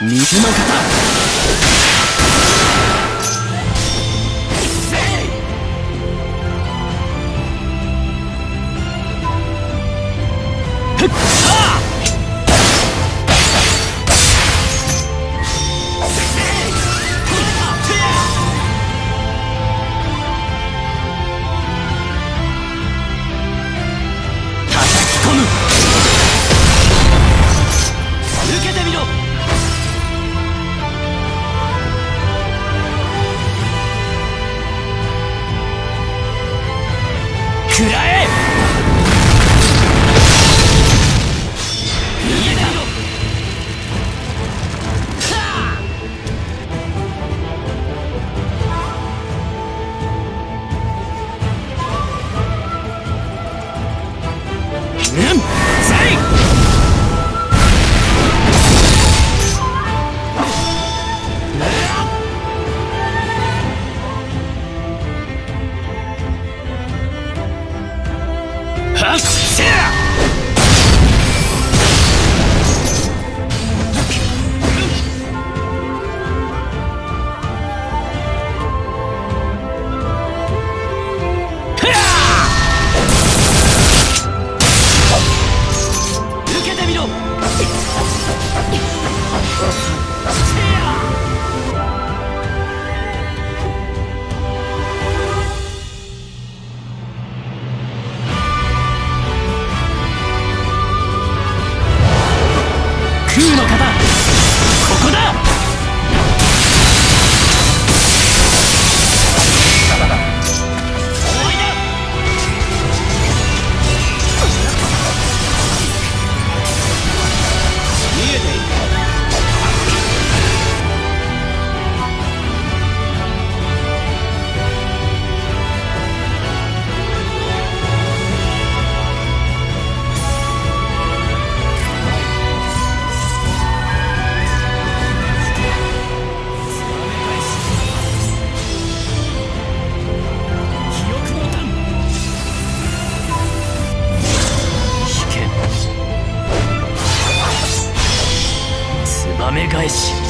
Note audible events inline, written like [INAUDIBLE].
水の型食らえ。う [LAUGHS] ん空の型返し。